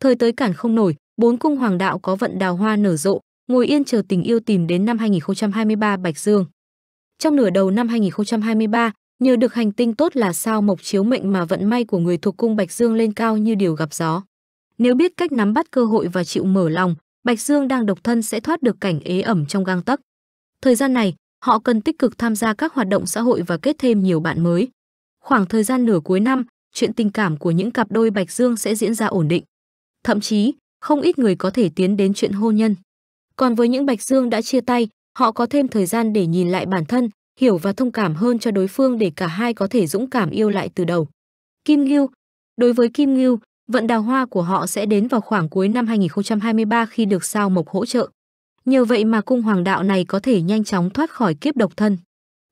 Thời tới cản không nổi, bốn cung hoàng đạo có vận đào hoa nở rộ, ngồi yên chờ tình yêu tìm đến năm 2023 Bạch Dương. Trong nửa đầu năm 2023, nhờ được hành tinh tốt là sao mộc chiếu mệnh mà vận may của người thuộc cung Bạch Dương lên cao như điều gặp gió. Nếu biết cách nắm bắt cơ hội và chịu mở lòng, Bạch Dương đang độc thân sẽ thoát được cảnh ế ẩm trong gang tấc. Thời gian này, họ cần tích cực tham gia các hoạt động xã hội và kết thêm nhiều bạn mới. Khoảng thời gian nửa cuối năm, chuyện tình cảm của những cặp đôi Bạch Dương sẽ diễn ra ổn định. Thậm chí, không ít người có thể tiến đến chuyện hôn nhân. Còn với những Bạch Dương đã chia tay, họ có thêm thời gian để nhìn lại bản thân, hiểu và thông cảm hơn cho đối phương để cả hai có thể dũng cảm yêu lại từ đầu. Kim Ngưu Đối với Kim Ngưu, vận đào hoa của họ sẽ đến vào khoảng cuối năm 2023 khi được sao mộc hỗ trợ. Nhờ vậy mà cung hoàng đạo này có thể nhanh chóng thoát khỏi kiếp độc thân.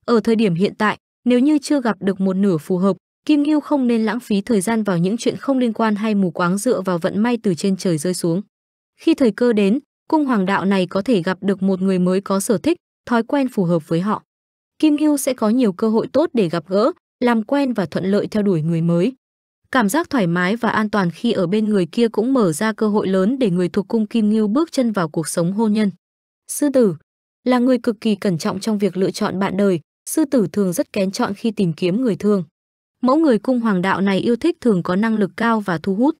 Ở thời điểm hiện tại, nếu như chưa gặp được một nửa phù hợp, Kim Ngưu không nên lãng phí thời gian vào những chuyện không liên quan hay mù quáng dựa vào vận may từ trên trời rơi xuống. Khi thời cơ đến, cung hoàng đạo này có thể gặp được một người mới có sở thích, thói quen phù hợp với họ. Kim Ngưu sẽ có nhiều cơ hội tốt để gặp gỡ, làm quen và thuận lợi theo đuổi người mới. Cảm giác thoải mái và an toàn khi ở bên người kia cũng mở ra cơ hội lớn để người thuộc cung Kim Ngưu bước chân vào cuộc sống hôn nhân. Sư tử là người cực kỳ cẩn trọng trong việc lựa chọn bạn đời, sư tử thường rất kén chọn khi tìm kiếm người thương. Mẫu người cung hoàng đạo này yêu thích thường có năng lực cao và thu hút.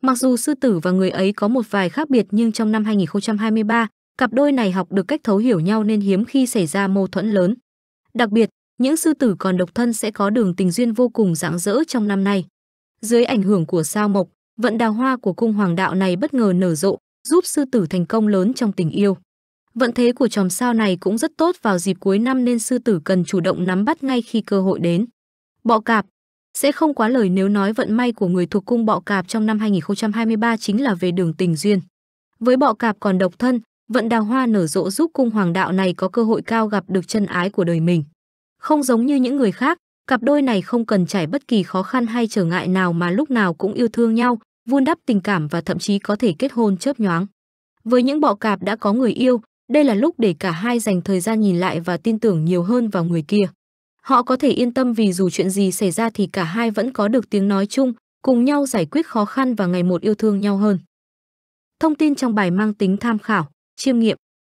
Mặc dù sư tử và người ấy có một vài khác biệt nhưng trong năm 2023, cặp đôi này học được cách thấu hiểu nhau nên hiếm khi xảy ra mâu thuẫn lớn. Đặc biệt, những sư tử còn độc thân sẽ có đường tình duyên vô cùng rạng rỡ trong năm nay. Dưới ảnh hưởng của sao mộc, vận đào hoa của cung hoàng đạo này bất ngờ nở rộ, giúp sư tử thành công lớn trong tình yêu. Vận thế của chòm sao này cũng rất tốt vào dịp cuối năm nên sư tử cần chủ động nắm bắt ngay khi cơ hội đến. Bọ cạp sẽ không quá lời nếu nói vận may của người thuộc cung bọ cạp trong năm 2023 chính là về đường tình duyên. Với bọ cạp còn độc thân, vận đào hoa nở rộ giúp cung hoàng đạo này có cơ hội cao gặp được chân ái của đời mình. Không giống như những người khác, cặp đôi này không cần trải bất kỳ khó khăn hay trở ngại nào mà lúc nào cũng yêu thương nhau, vun đắp tình cảm và thậm chí có thể kết hôn chớp nhoáng. Với những bọ cạp đã có người yêu, đây là lúc để cả hai dành thời gian nhìn lại và tin tưởng nhiều hơn vào người kia. Họ có thể yên tâm vì dù chuyện gì xảy ra thì cả hai vẫn có được tiếng nói chung, cùng nhau giải quyết khó khăn và ngày một yêu thương nhau hơn. Thông tin trong bài mang tính tham khảo, chiêm nghiệm.